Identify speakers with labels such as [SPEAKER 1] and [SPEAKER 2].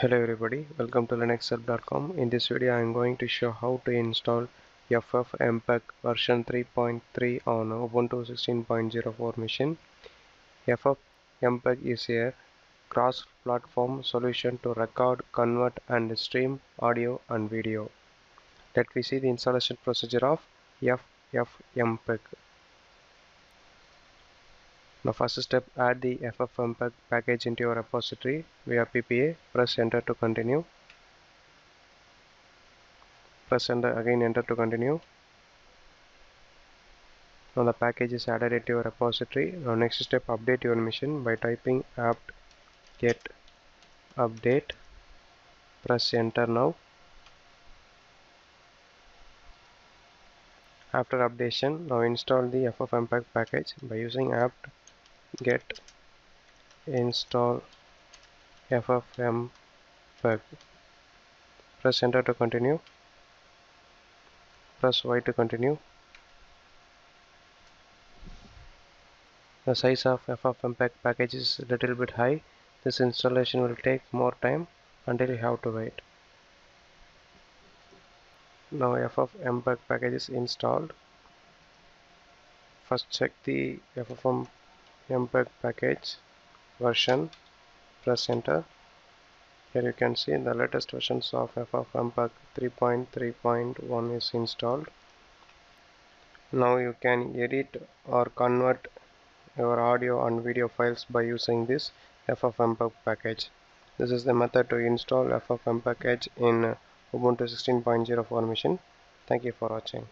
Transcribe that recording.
[SPEAKER 1] Hello everybody, welcome to linuxhelp.com. In this video I am going to show how to install FFmpeg version 3.3 on Ubuntu 16.04 machine. FFmpeg is a cross-platform solution to record, convert and stream audio and video. Let me see the installation procedure of FFmpeg. Now first step add the ffmpeg package into your repository via ppa press enter to continue. Press enter again enter to continue. Now the package is added into your repository. Now next step update your machine by typing apt get update. Press enter now. After updation now install the ffmpeg package by using apt get install ffmpeg press enter to continue. Press y to continue. The size of ffmpeg package is a little bit high. This installation will take more time until you have to wait. Now ffmpeg package is installed. First check the ffmpeg mpeg package version press enter. Here you can see the latest versions of ffmpeg 3.3.1 is installed. Now you can edit or convert your audio and video files by using this ffmpeg package. This is the method to install ffmpeg package in ubuntu 16.04 machine. Thank you for watching